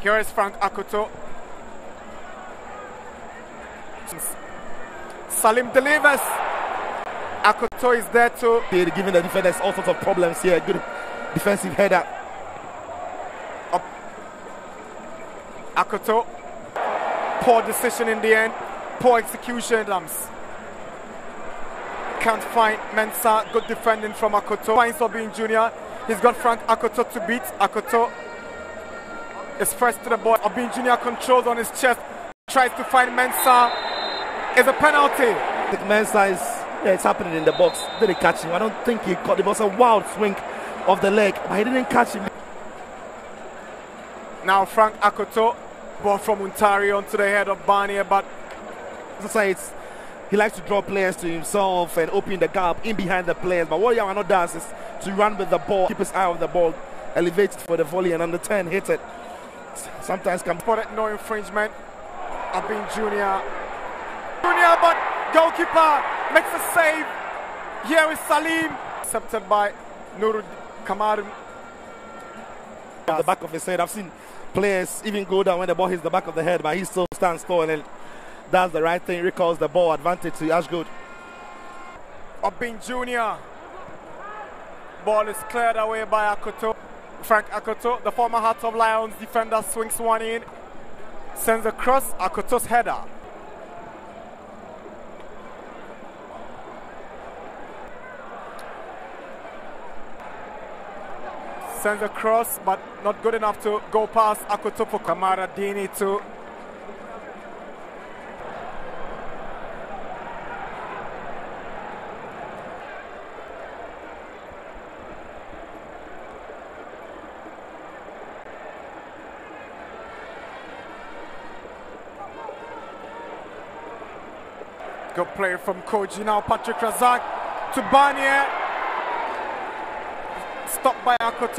Here is Frank Akoto. Salim delivers. Akoto is there too. They're giving the defenders all sorts of problems here. Good defensive header. Akoto. Poor decision in the end. Poor execution. Adams. Can't find Mensah. Good defending from Akoto. Finds Obeng Jr. He's got Frank Akoto to beat. Akoto is first to the ball. Obeng Jr. controls on his chest. Tries to find Mensah. Is a penalty. I think Mensah is yeah, it's happening in the box. Didn't catch him. I don't think he caught. It was a wild swing of the leg, but he didn't catch him. Now Frank Akoto. Ball from Untari onto the head of Barnier, but As I say, it's, he likes to draw players to himself and open the gap in behind the players. But what Yawano does is to run with the ball, keep his eye on the ball, elevate it for the volley, and on the turn hit it. Sometimes comes. spotted no infringement. Obeng Jr. Jr. but goalkeeper makes a save. Here is Salim. Accepted by Nurud Kamarim. on the back of his head. I've seen players even go down when the ball hits the back of the head, but he still stands tall and does the right thing, recalls the ball, advantage to AshGold. Obeng Jr. Ball is cleared away by Akoto. Frank Akoto, the former Hearts of Lions defender, swings one in. Sends a cross. Akoto's header. Sends a cross, but not good enough to go past Akoto for Kamara Dini to Good play from Koji now. Patrick Razak to Barnier. Stopped by Akoto.